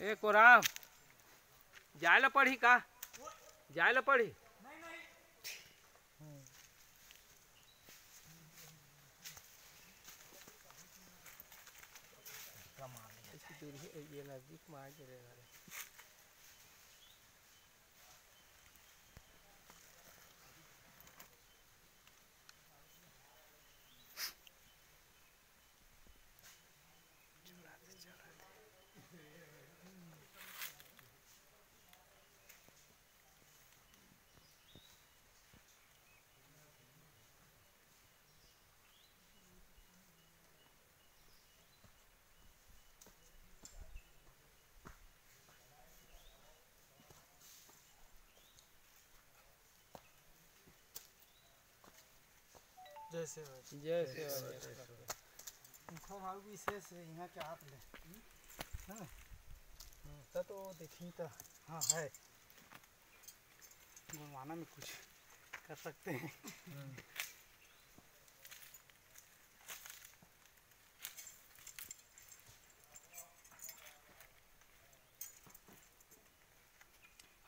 ए कोराम जाए ला पढ़ी का जाए ला पढ़ी। ये नज़दीक में आ जय सेवा भाव विशेष यहाँ के हाथ में। हाँ तो तो देखी तो। हाँ है। गुणवाना में कुछ कर सकते हैं।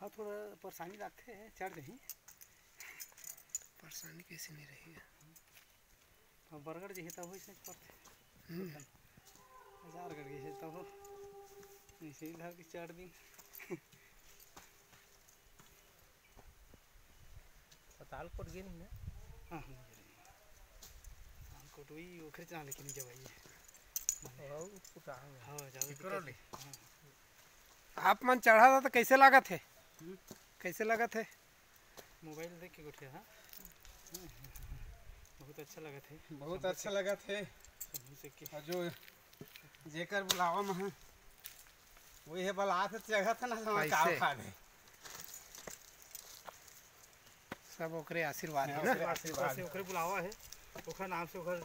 हाँ थोड़ा परेशानी रखते हैं चढ़ गई परेशानी कैसी नहीं रही है बरगढ़ जी तब वैसे पड़ते हज़ार कर गए तब हो। ऐसे ही धर के चढ़ दी पताल पड़ गई नहीं ना? हाँ हाँ हाँ कोटोई ओखरे चना लेकिन जब कहाँ हाँ ले। है। आप मन चढ़ा था तो कैसे लगा थे। कैसे लगा थे मोबाइल देख के उठे हाँ। बहुत अच्छा लगा थे बहुत अच्छा लगा थे और जो जेकर बुलावा में वही है बला थे जगह था ना का खा दे। सब ओकरे आशीर्वाद है ना? ओकरे आशीर्वाद। से ओकरे बुलावा है। ओकर नाम से ओखर